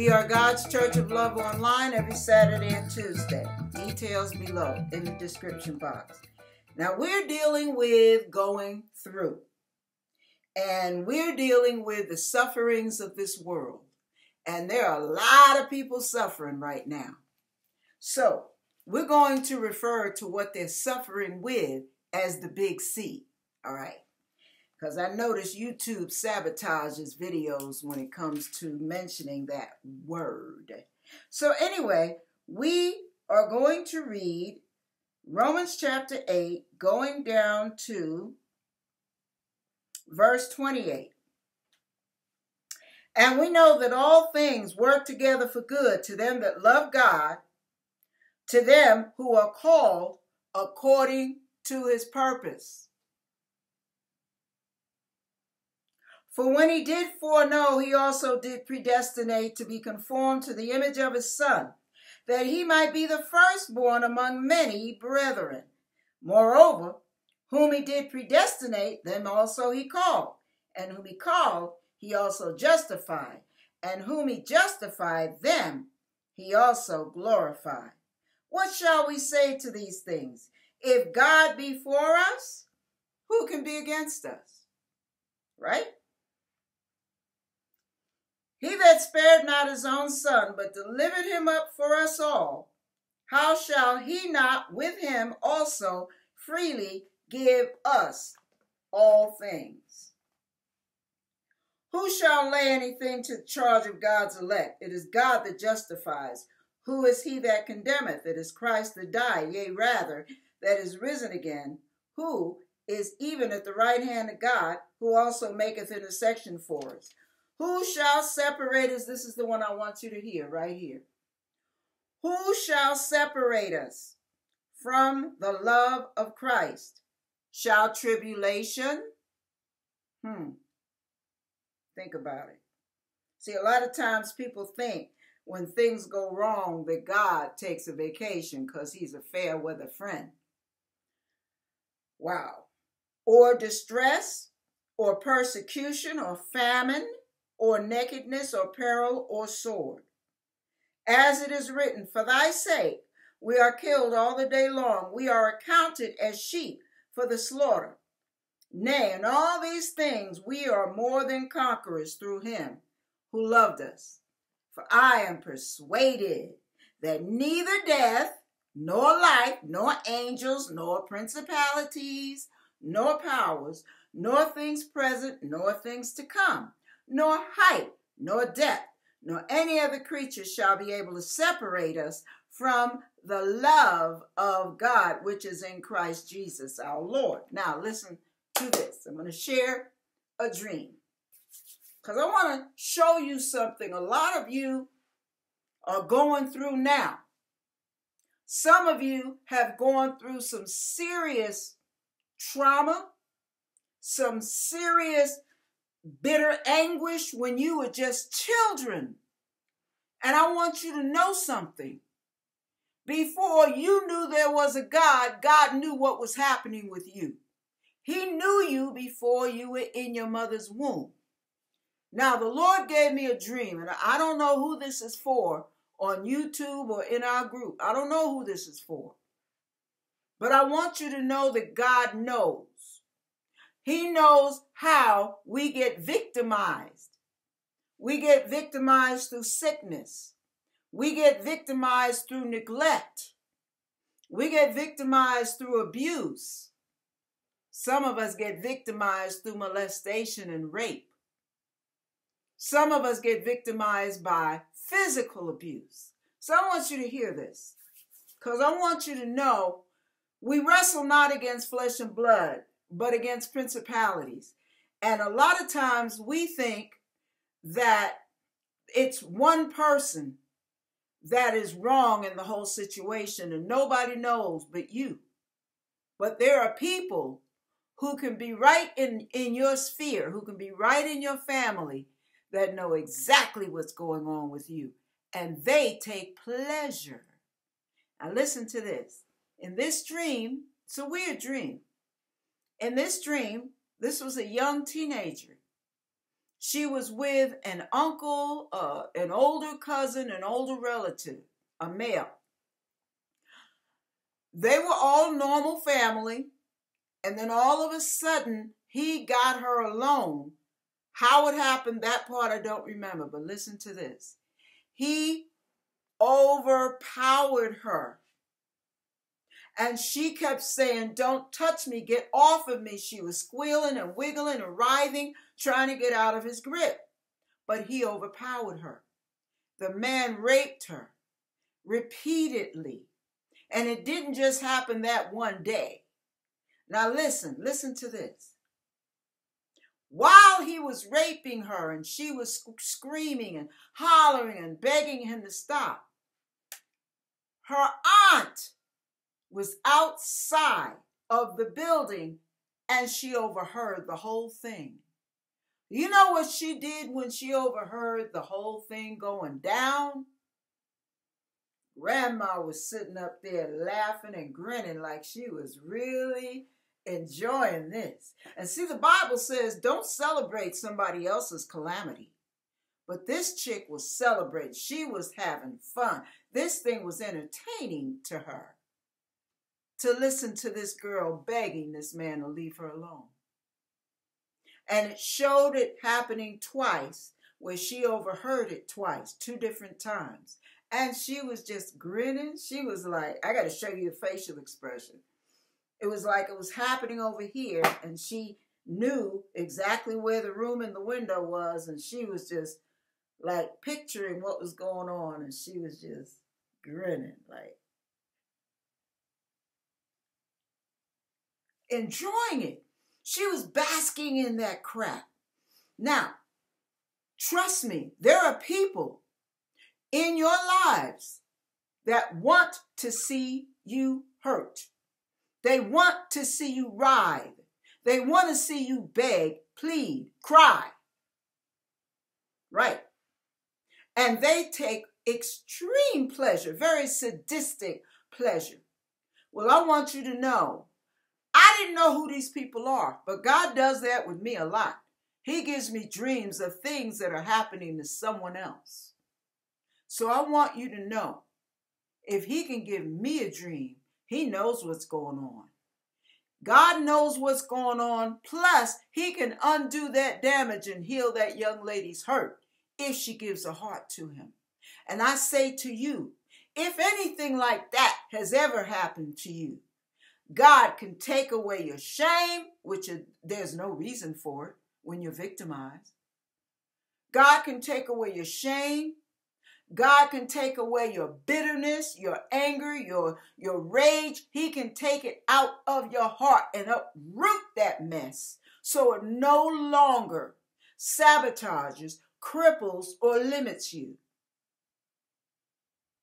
We are God's Church of Love online every Saturday and Tuesday. Details below in the description box. Now, we're dealing with going through, and we're dealing with the sufferings of this world. And there are a lot of people suffering right now. So, we're going to refer to what they're suffering with as the big C. All right because I notice YouTube sabotages videos when it comes to mentioning that word. So, anyway, we are going to read Romans chapter 8, going down to verse 28. And we know that all things work together for good to them that love God, to them who are called according to his purpose. For when he did foreknow, he also did predestinate to be conformed to the image of his Son, that he might be the firstborn among many brethren. Moreover, whom he did predestinate, them also he called. And whom he called, he also justified. And whom he justified, them he also glorified. What shall we say to these things? If God be for us, who can be against us? Right? He that spared not his own son, but delivered him up for us all, how shall he not with him also freely give us all things? Who shall lay anything to the charge of God's elect? It is God that justifies. Who is he that condemneth? It is Christ that died, yea, rather, that is risen again, who is even at the right hand of God, who also maketh intercession for us. Who shall separate us? This is the one I want you to hear right here. Who shall separate us from the love of Christ? Shall tribulation? Hmm. Think about it. See, a lot of times people think when things go wrong that God takes a vacation because he's a fair weather friend. Wow. Or distress, or persecution, or famine, or nakedness, or peril, or sword. As it is written, For thy sake we are killed all the day long, we are accounted as sheep for the slaughter. Nay, in all these things we are more than conquerors through him who loved us. For I am persuaded that neither death, nor life, nor angels, nor principalities, nor powers, nor things present, nor things to come, nor height, nor depth, nor any other creature shall be able to separate us from the love of God, which is in Christ Jesus our Lord. Now, listen to this. I'm going to share a dream because I want to show you something a lot of you are going through now. Some of you have gone through some serious trauma, some serious bitter anguish when you were just children. And I want you to know something. Before you knew there was a God, God knew what was happening with you. He knew you before you were in your mother's womb. Now, the Lord gave me a dream, and I don't know who this is for on YouTube or in our group. I don't know who this is for. But I want you to know that God knows. He knows how we get victimized. We get victimized through sickness. We get victimized through neglect. We get victimized through abuse. Some of us get victimized through molestation and rape. Some of us get victimized by physical abuse. So I want you to hear this because I want you to know we wrestle not against flesh and blood, but against principalities. And a lot of times we think that it's one person that is wrong in the whole situation and nobody knows but you. But there are people who can be right in, in your sphere, who can be right in your family that know exactly what's going on with you. And they take pleasure. Now, listen to this. In this dream, it's a weird dream. In this dream, this was a young teenager. She was with an uncle, uh, an older cousin, an older relative, a male. They were all normal family, and then all of a sudden he got her alone. How it happened, that part I don't remember, but listen to this. He overpowered her. And she kept saying, Don't touch me, get off of me. She was squealing and wiggling and writhing, trying to get out of his grip. But he overpowered her. The man raped her repeatedly. And it didn't just happen that one day. Now, listen, listen to this. While he was raping her and she was screaming and hollering and begging him to stop, her aunt was outside of the building and she overheard the whole thing. You know what she did when she overheard the whole thing going down? Grandma was sitting up there laughing and grinning like she was really enjoying this. And see, the Bible says don't celebrate somebody else's calamity. But this chick was celebrating. She was having fun. This thing was entertaining to her to listen to this girl begging this man to leave her alone. And it showed it happening twice, where she overheard it twice, two different times. And she was just grinning. She was like, I got to show you the facial expression. It was like it was happening over here, and she knew exactly where the room and the window was, and she was just like picturing what was going on, and she was just grinning, like enjoying it. She was basking in that crap. Now, trust me, there are people in your lives that want to see you hurt. They want to see you writhe. They want to see you beg, plead, cry. Right. And they take extreme pleasure, very sadistic pleasure. Well, I want you to know, I didn't know who these people are, but God does that with me a lot. He gives me dreams of things that are happening to someone else. So I want you to know if He can give me a dream, He knows what's going on. God knows what's going on. Plus, He can undo that damage and heal that young lady's hurt if she gives a heart to Him. And I say to you, if anything like that has ever happened to you, God can take away your shame, which is, there's no reason for it when you're victimized. God can take away your shame. God can take away your bitterness, your anger, your, your rage. He can take it out of your heart and uproot that mess so it no longer sabotages, cripples, or limits you.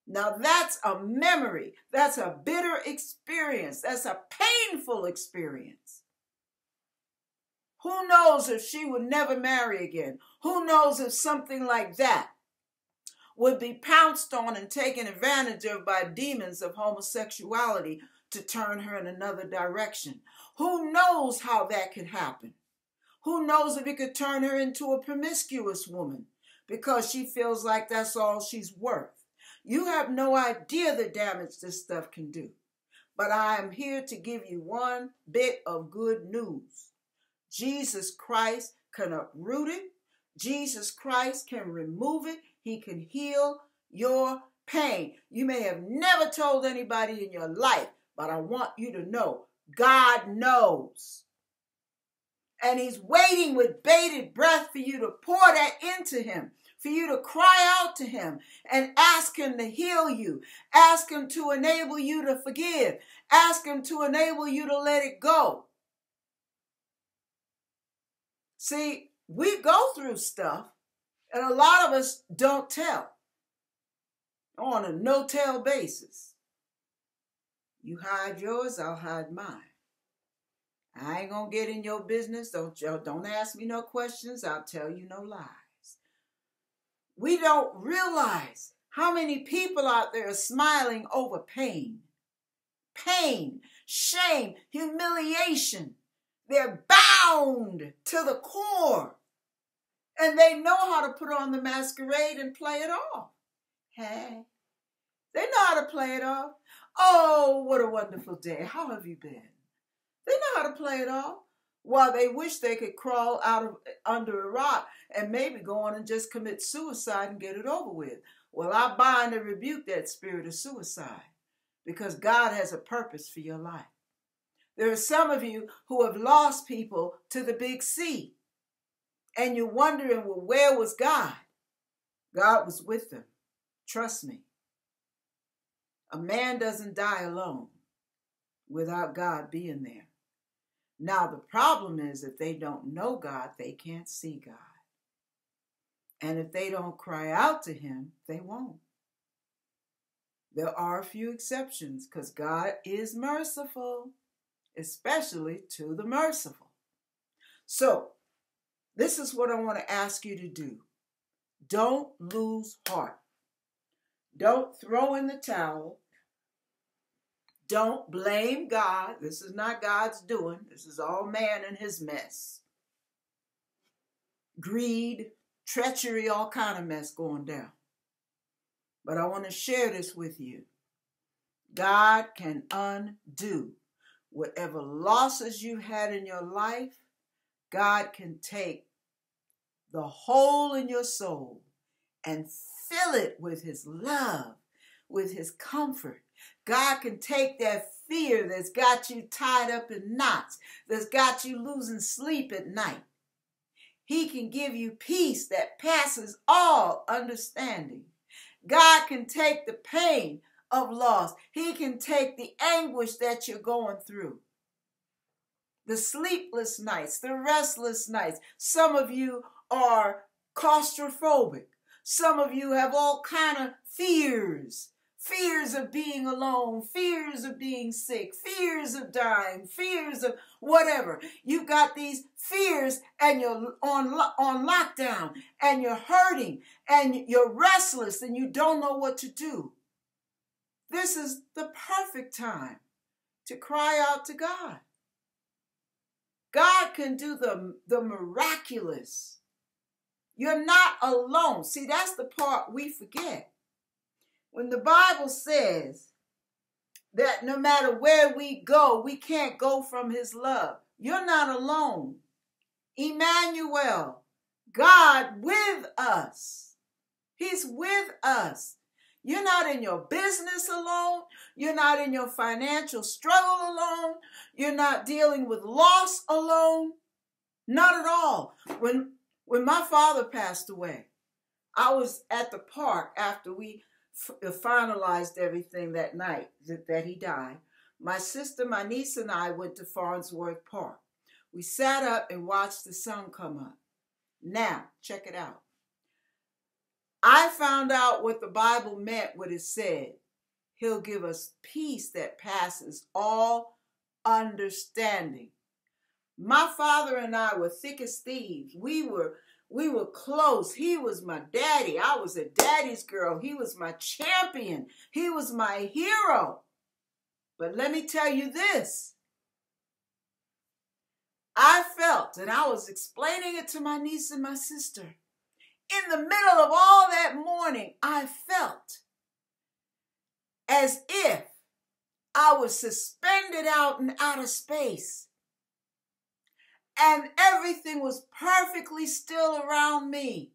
Now that's a memory. That's a bitter experience. That's a painful experience. Who knows if she would never marry again? Who knows if something like that would be pounced on and taken advantage of by demons of homosexuality to turn her in another direction? Who knows how that could happen? Who knows if it could turn her into a promiscuous woman because she feels like that's all she's worth? You have no idea the damage this stuff can do. But I am here to give you one bit of good news. Jesus Christ can uproot it. Jesus Christ can remove it. He can heal your pain. You may have never told anybody in your life, but I want you to know God knows. And He's waiting with bated breath for you to pour that into Him for you to cry out to Him and ask Him to heal you, ask Him to enable you to forgive, ask Him to enable you to let it go. See, we go through stuff, and a lot of us don't tell on a no tell basis. You hide yours, I'll hide mine. I ain't gonna get in your business. Don't don't ask me no questions. I'll tell you no lies we don't realize how many people out there are smiling over pain. Pain, shame, humiliation. They're bound to the core. And they know how to put on the masquerade and play it off. Hey, they know how to play it off. Oh, what a wonderful day. How have you been? They know how to play it off. While they wish they could crawl out of under a rock and maybe go on and just commit suicide and get it over with. Well, I bind and rebuke that spirit of suicide because God has a purpose for your life. There are some of you who have lost people to the big C, and you're wondering, well, where was God? God was with them. Trust me. A man doesn't die alone without God being there. Now, the problem is if they don't know God, they can't see God. And if they don't cry out to Him, they won't. There are a few exceptions because God is merciful, especially to the merciful. So, this is what I want to ask you to do don't lose heart. Don't throw in the towel. Don't blame God. This is not God's doing. This is all man and his mess. Greed, treachery, all kind of mess going down. But I want to share this with you. God can undo whatever losses you had in your life. God can take the hole in your soul and fill it with his love, with his comfort. God can take that fear that's got you tied up in knots, that's got you losing sleep at night. He can give you peace that passes all understanding. God can take the pain of loss. He can take the anguish that you're going through. The sleepless nights, the restless nights. Some of you are claustrophobic. Some of you have all kind of fears. Fears of being alone, fears of being sick, fears of dying, fears of whatever. You've got these fears and you're on, on lockdown and you're hurting and you're restless and you don't know what to do. This is the perfect time to cry out to God. God can do the, the miraculous you're not alone. See, that's the part we forget. When the Bible says that no matter where we go, we can't go from his love. You're not alone. Emmanuel, God with us. He's with us. You're not in your business alone. You're not in your financial struggle alone. You're not dealing with loss alone. Not at all. When when my father passed away, I was at the park after we Uh, finalized everything that night that, that he died. My sister, my niece, and I went to Farnsworth Park. We sat up and watched the sun come up. Now, check it out. I found out what the Bible meant when it said, He'll give us peace that passes all understanding. My father and I were thick as thieves. We were we were close. He was my daddy. I was a daddy's girl. He was my champion. He was my hero. But let me tell you this. I felt, and I was explaining it to my niece and my sister. In the middle of all that mourning, I felt as if I was suspended out in outer space and everything was perfectly still around me.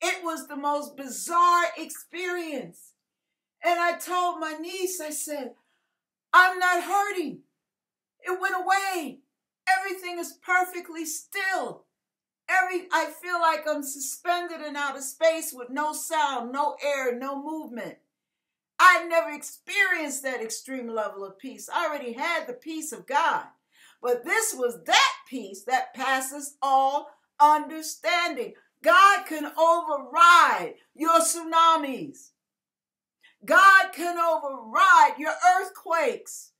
It was the most bizarre experience. And I told my niece, I said, I'm not hurting. It went away. Everything is perfectly still. Every I feel like I'm suspended in outer space with no sound, no air, no movement. I never experienced that extreme level of peace. I already had the peace of God. But this was that peace that passes all understanding. God can override your tsunamis. God can override your earthquakes.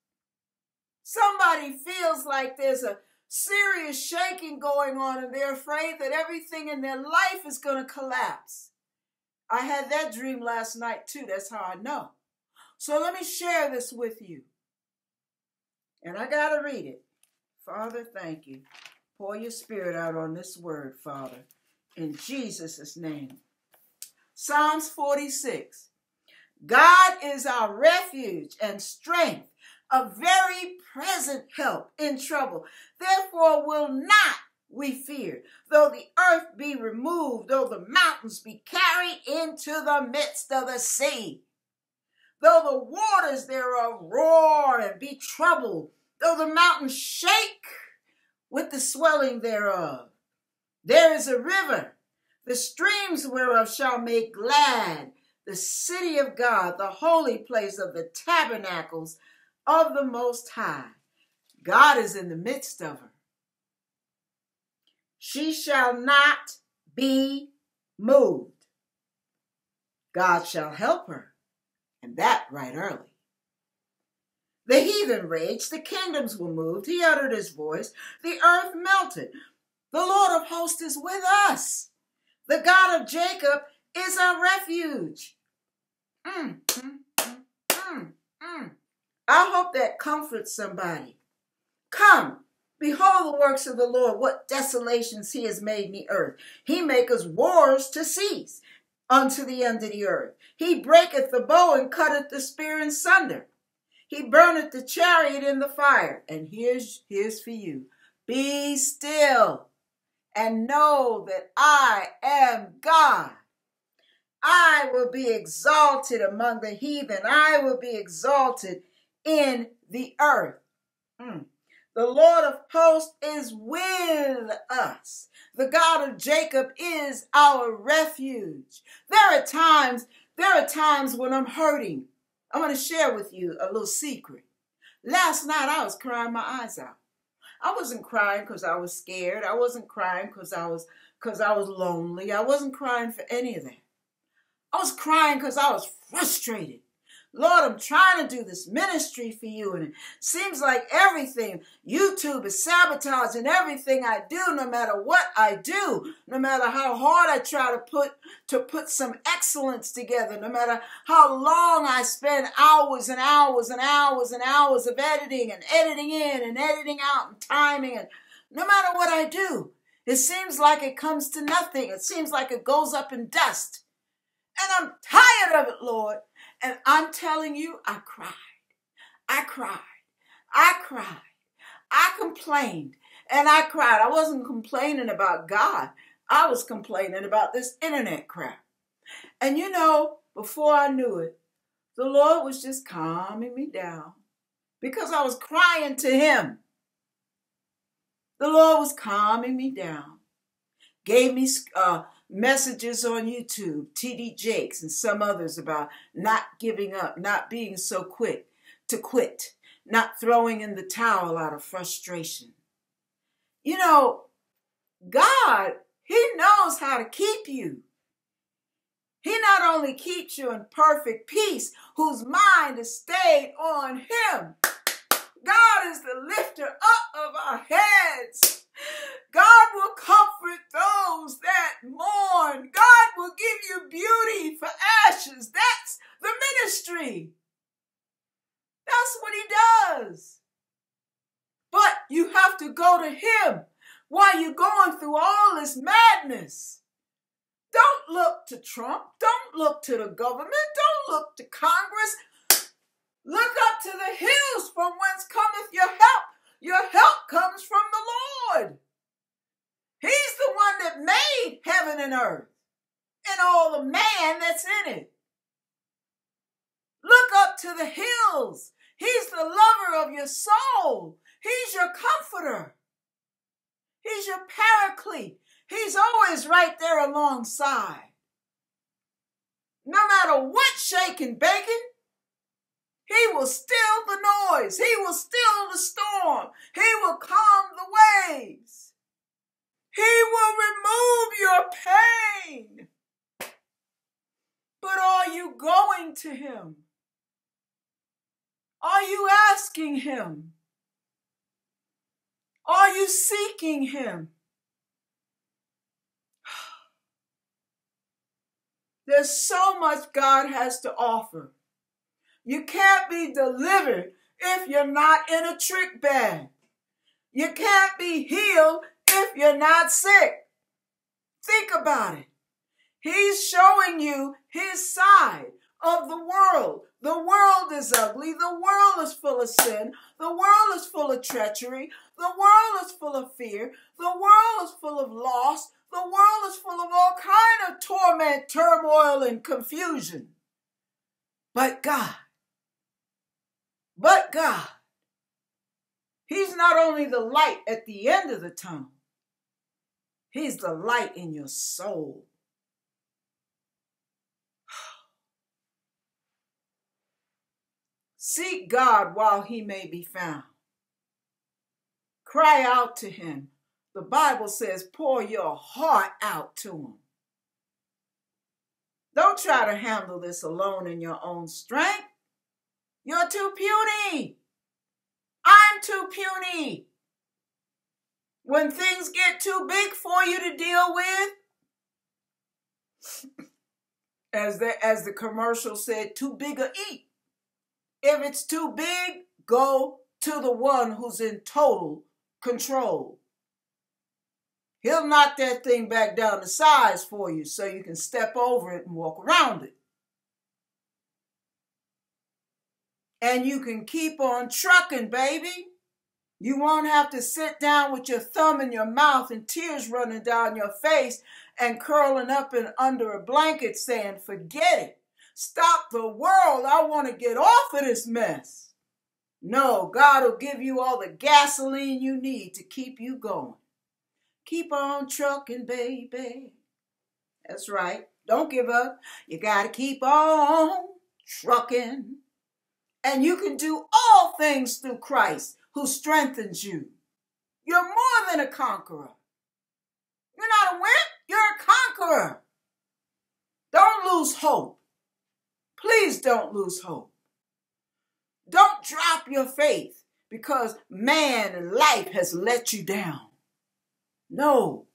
Somebody feels like there's a serious shaking going on and they're afraid that everything in their life is going to collapse. I had that dream last night too. That's how I know. So let me share this with you. And I got to read it. Father, thank you. Pour your spirit out on this word, Father. In Jesus' name. Psalms 46. God is our refuge and strength, a very present help in trouble. Therefore will not we fear, though the earth be removed, though the mountains be carried into the midst of the sea, though the waters thereof roar and be troubled, though the mountains shake with the swelling thereof. There is a river, the streams whereof shall make glad the city of God, the holy place of the tabernacles of the Most High. God is in the midst of her. She shall not be moved. God shall help her, and that right early. The heathen raged, the kingdoms were moved. He uttered his voice, the earth melted. The Lord of hosts is with us. The God of Jacob is our refuge. Mm, mm, mm, mm, mm. I hope that comforts somebody. Come, behold the works of the Lord, what desolations he has made in the earth. He maketh wars to cease unto the end of the earth. He breaketh the bow and cutteth the spear in sunder. He burneth the chariot in the fire. And here's, here's for you. Be still and know that I am God. I will be exalted among the heathen. I will be exalted in the earth. Mm. The Lord of hosts is with us. The God of Jacob is our refuge. There are times, there are times when I'm hurting. I'm going to share with you a little secret. Last night I was crying my eyes out. I wasn't crying because I was scared. I wasn't crying because I was because I was lonely. I wasn't crying for any of that. I was crying because I was frustrated. Lord, I'm trying to do this ministry for you, and it seems like everything, YouTube is sabotaging everything I do, no matter what I do, no matter how hard I try to put to put some excellence together, no matter how long I spend hours and hours and hours and hours of editing and editing in and editing out and timing, and no matter what I do, it seems like it comes to nothing. It seems like it goes up in dust. And I'm tired of it, Lord. And I'm telling you, I cried. I cried. I cried. I complained and I cried. I wasn't complaining about God. I was complaining about this internet crap. And you know, before I knew it, the Lord was just calming me down because I was crying to Him. The Lord was calming me down, gave me uh, messages on YouTube, TD Jakes and some others about not giving up, not being so quick to quit, not throwing in the towel out of frustration. You know, God, He knows how to keep you. He not only keeps you in perfect peace, whose mind is stayed on Him. God is the lifter up of our heads. God will comfort those that mourn. God will give you beauty for ashes. That's the ministry. That's what he does. But you have to go to him while you're going through all this madness. Don't look to Trump. Don't look to the government. Don't look to Congress. Look up to the hills from whence cometh your help. Your help comes from the Lord. He's the one that made heaven and earth and all the man that's in it. Look up to the hills. He's the lover of your soul. He's your comforter. He's your paraclete. He's always right there alongside. No matter what shaking bacon, he will still the noise. He will still the storm. He will calm the waves. He will remove your pain. But are you going to Him? Are you asking Him? Are you seeking Him? There's so much God has to offer. You can't be delivered if you're not in a trick bag. You can't be healed if you're not sick. Think about it. He's showing you his side of the world. The world is ugly. The world is full of sin. The world is full of treachery. The world is full of fear. The world is full of loss. The world is full of all kind of torment, turmoil, and confusion. But God, but God, He's not only the light at the end of the tunnel, He's the light in your soul. Seek God while he may be found. Cry out to him. The Bible says, pour your heart out to him. Don't try to handle this alone in your own strength. You're too puny. I'm too puny. When things get too big for you to deal with, as the as the commercial said, too big to eat. If it's too big, go to the one who's in total control. He'll knock that thing back down to size for you so you can step over it and walk around it. And you can keep on trucking, baby. You won't have to sit down with your thumb in your mouth and tears running down your face and curling up in under a blanket saying, forget it. Stop the world. I want to get off of this mess. No, God will give you all the gasoline you need to keep you going. Keep on trucking, baby. That's right. Don't give up. You got to keep on trucking. And you can do all things through Christ who strengthens you. You're more than a conqueror. You're not a wimp, you're a conqueror. Don't lose hope. Please don't lose hope. Don't drop your faith because man and life has let you down. No.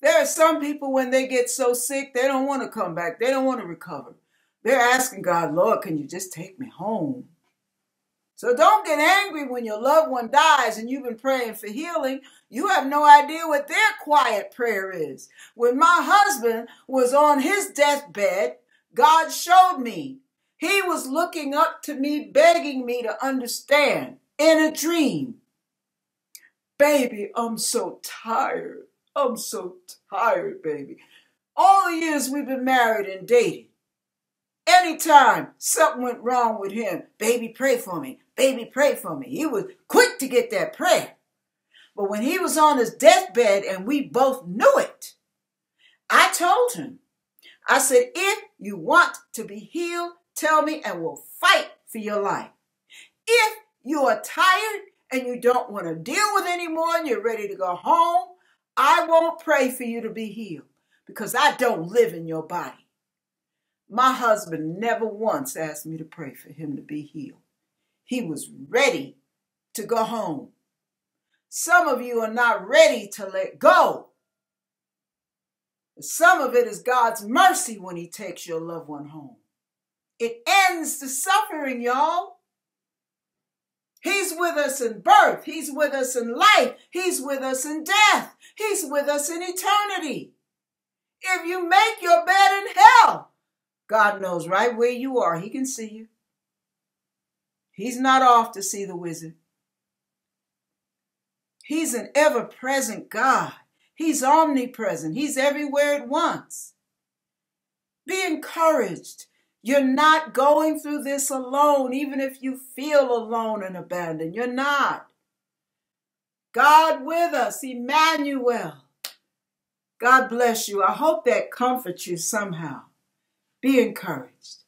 There are some people when they get so sick, they don't want to come back. They don't want to recover. They're asking God, Lord, can you just take me home? So don't get angry when your loved one dies and you've been praying for healing. You have no idea what their quiet prayer is. When my husband was on his deathbed, God showed me. He was looking up to me, begging me to understand in a dream. Baby, I'm so tired. I'm so tired, baby. All the years we've been married and dating, anytime something went wrong with him, baby, pray for me. Baby, pray for me. He was quick to get that prayer. But when he was on his deathbed and we both knew it, I told him, I said, if you want to be healed, tell me and we'll fight for your life. If you are tired and you don't want to deal with anymore and you're ready to go home, I won't pray for you to be healed because I don't live in your body. My husband never once asked me to pray for him to be healed. He was ready to go home. Some of you are not ready to let go. Some of it is God's mercy when He takes your loved one home. It ends the suffering, y'all. He's with us in birth. He's with us in life. He's with us in death. He's with us in eternity. If you make your bed in hell, God knows right where you are. He can see you. He's not off to see the wizard. He's an ever present God. He's omnipresent. He's everywhere at once. Be encouraged. You're not going through this alone, even if you feel alone and abandoned. You're not. God with us, Emmanuel. God bless you. I hope that comforts you somehow. Be encouraged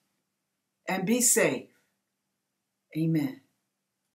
and be safe. Amen.